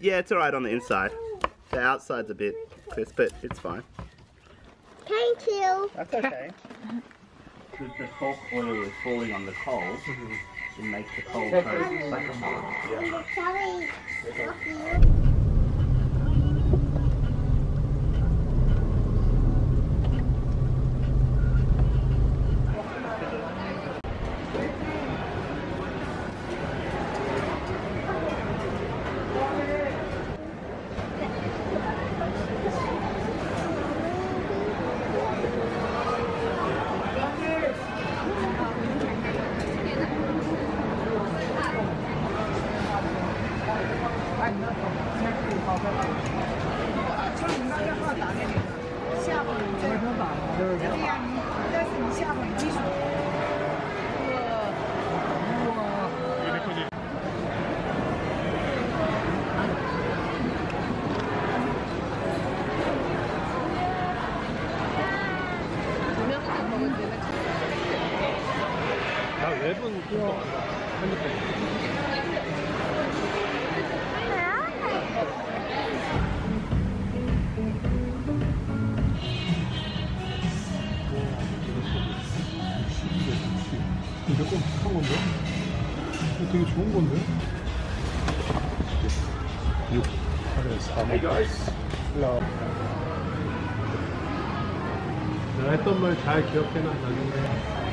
Yeah, it's alright on the inside. The outside's a bit crisp, but it's fine. Thank you. That's okay. the, the cork oil is falling on the coal, mm-hmm. It makes the coal coat. Yeah. 就是你刚才说打那个下巴，对对呀，你但是你下巴你属나 웹은 그거 안 가. 핸드폰. 내거 비한 건데? 되게 좋은 건데? 6, 8 4 5, 6. e 내가 했던 말 잘 기억해놔 나중에